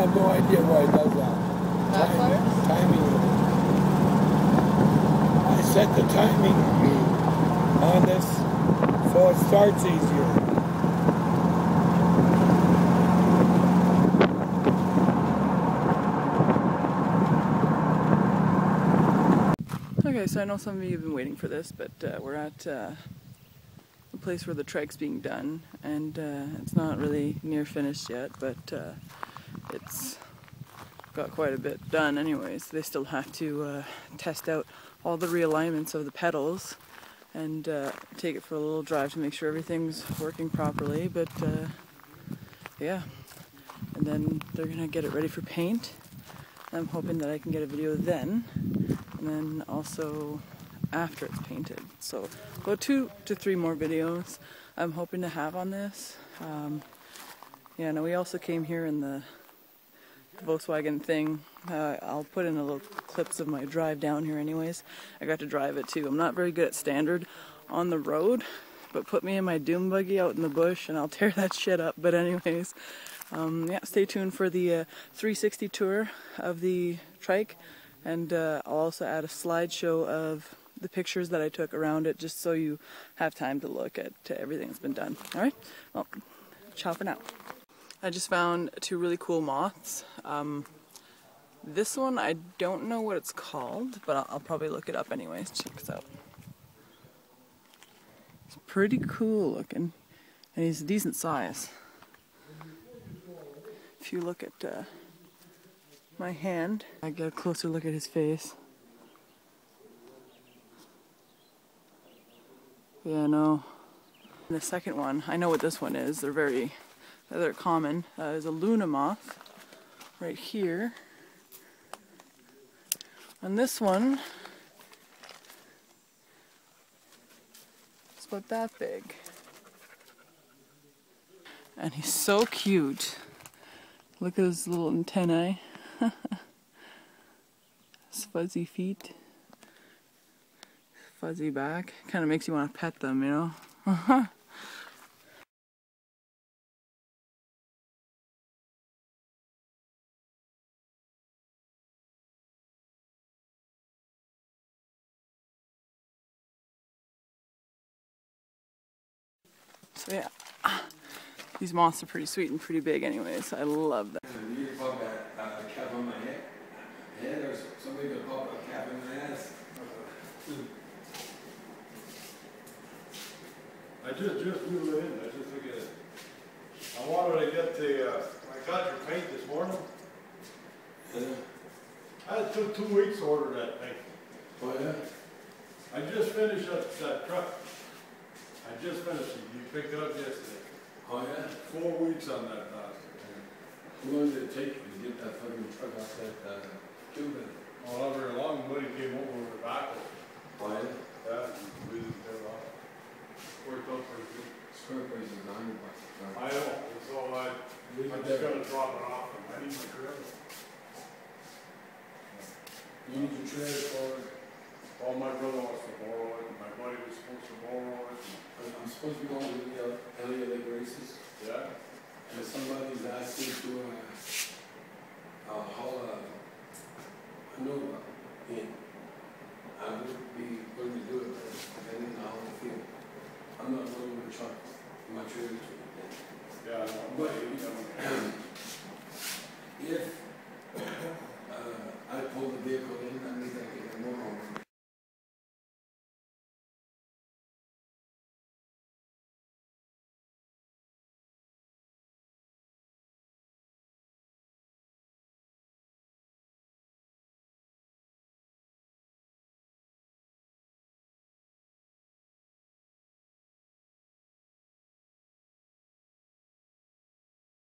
have no idea why it does that. Time, timing. I set the timing on this so it starts easier. Okay, so I know some of you have been waiting for this, but uh, we're at uh, place where the trike's being done, and uh, it's not really near finished yet, but uh, it's got quite a bit done anyways. They still have to uh, test out all the realignments of the pedals and uh, take it for a little drive to make sure everything's working properly, but yeah. And then they're gonna get it ready for paint. I'm hoping that I can get a video then and then also after it's painted. So about two to three more videos I'm hoping to have on this. Um, yeah, no, we also came here in the Volkswagen thing. Uh, I'll put in a little clips of my drive down here anyways. I got to drive it too. I'm not very good at standard on the road, but put me in my dune buggy out in the bush and I'll tear that shit up. But anyways, um, yeah, stay tuned for the uh, 360 tour of the trike and uh, I'll also add a slideshow of the pictures that I took around it just so you have time to look at everything that's been done. Alright, well, ciao for now. I just found two really cool moths. Um, this one, I don't know what it's called, but I'll, I'll probably look it up anyways. Check this out. It's pretty cool looking, and he's a decent size. If you look at uh, my hand. I get a closer look at his face. Yeah, no. And the second one, I know what this one is. They're very, they're common. Uh, is a Luna moth right here. And this one, is about that big. And he's so cute. Look at his little antennae. His fuzzy feet. Fuzzy back. Kind of makes you want to pet them, you know? So yeah, these moths are pretty sweet and pretty big anyways. I love them. I just, just flew in, I just look at it. I wanted to get the, uh, I got your paint this morning. Yeah. I took two weeks to order that paint. Oh, yeah? I just finished that, that truck. I just finished it, you picked it up yesterday. Oh, yeah? Four weeks on that last. How long did it take you to get that fucking truck off that, uh, Cuban? Well, not very long, Buddy came over with a backhoe. Oh, yeah? Yeah, we didn't get it off. Worked out pretty good. Square is a hundred bucks. I know, so I, I'm just there. gonna drop it off, and I need my trailer. You need your trailer for, All my brother wants to borrow it, and my buddy was supposed to borrow it. I'm supposed to be going to the Elliott Lake races. Yeah, And somebody's me to, uh,